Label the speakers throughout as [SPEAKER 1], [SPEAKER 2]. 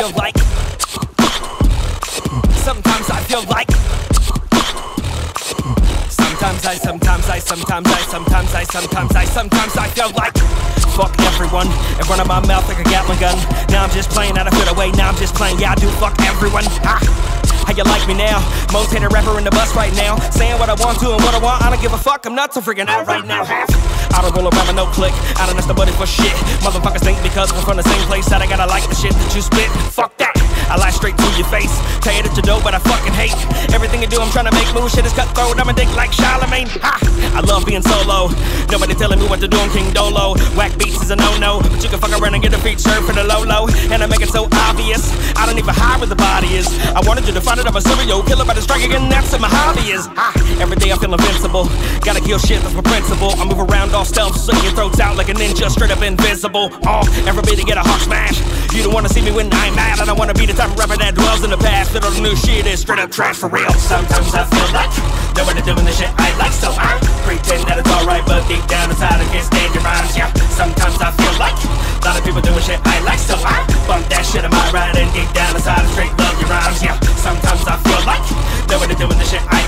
[SPEAKER 1] feel like. Sometimes I feel like. Sometimes I, sometimes I, sometimes I, sometimes I, sometimes I, sometimes I feel like. Fuck everyone in front of my mouth like a Gatling gun. Now I'm just playing out of fit away. Now I'm just playing. Yeah, I do fuck everyone. Ha. How you like me now? Most hated rapper in the bus right now. Saying what I want to and what I want. I don't give a fuck. I'm not so freaking out right now. I don't roll around with no click. I don't ask nobody for shit. Motherfuckers think because we're from the same place that I gotta like the shit that you spit. Fuck that. I lie straight to your face. Tell you that you dope, but I fucking hate everything you do. I'm trying to make moves. Shit is cutthroat. I'm a dick like Charlemagne. Ha! I love being solo. Nobody telling me what to do. I'm King Dolo. Whack beats is a no-no, but you can fuck around and get a feature for the low-low. And I make it so obvious. I don't even hide where the body is. I wanted you to find it. I'm a serial killer, but I strike again. That's what my hobby is. Ha! Every day I feel invincible. Gotta kill shit. That's my principle. I move around all stealth, so your throats out like a ninja, straight up invisible. Oh, everybody get a heart smash. You don't wanna see me when I'm mad. I don't wanna be the type of rapper that dwells in the past. But all the new shit is straight up trash for real. Sometimes I feel like nobody doing the shit I like, so I pretend that it's alright, but deep down inside I can't stand your rhymes. Yeah, sometimes I feel like a lot of people doing shit I like, so I bump that shit in my ride and deep down inside I straight love your rhymes. Yeah, sometimes I feel like nobody doing the shit I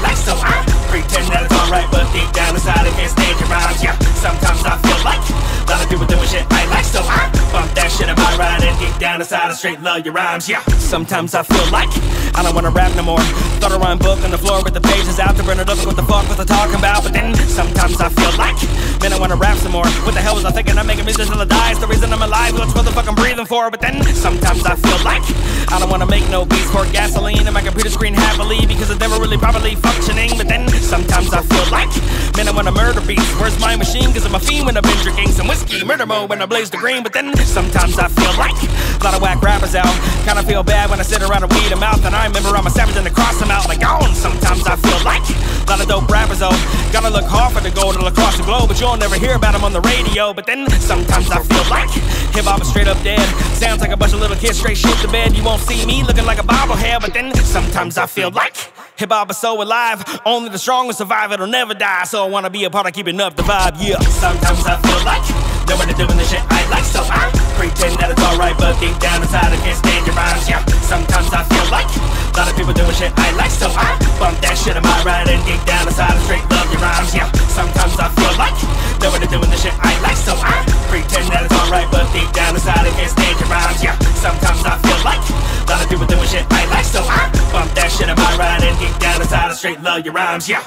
[SPEAKER 1] ride and deep down inside I straight love your rhymes. Yeah, sometimes I feel like I don't wanna rap no more. Thought I rhyme book on the floor with the pages out to burn it up. What the fuck was I talking about? But then sometimes I feel like, man, I wanna rap some more. What the hell was I thinking? I'm making music till I die. It's the reason I'm alive. What's what the fuck I'm breathing for? But then sometimes I feel like I don't wanna make no beats for gasoline in my computer screen happily because it's never really properly functioning. But then sometimes I feel like, man, I wanna murder beats. Where's my machine? Cause I'm a fiend when I've been drinking some whiskey. Murder mode when I blaze the green. But then sometimes I feel like Kinda feel bad when I sit around and weed them out. And I remember I'm a savage and I cross them out like on. Sometimes I feel like a lot of dope rappers though. Gotta look hard for the gold all across the globe, but you'll never hear about them on the radio. But then sometimes I feel like hip hop is straight up dead. Sounds like a bunch of little kids straight shit to bed. You won't see me looking like a bobblehead, but then sometimes I feel like hip hop is so alive. Only the strong will survive, it'll never die. So I wanna be a part of keeping up the vibe, yeah. Sometimes I feel like nobody doing the shit I like, so I pretend that it's alright, but deep down inside I can't stand your rhymes, yeah. Sometimes I feel like a lot of people doing shit I like, so I bump that shit in my ride and deep down inside I straight love your rhymes, yeah. Sometimes I feel like nobody doing the shit I like, so I pretend that it's alright, but deep down inside I can't stand your rhymes, yeah. Sometimes I feel like a lot of people doing shit I like, so I bump that shit in my ride and deep down inside I straight love your rhymes, yeah.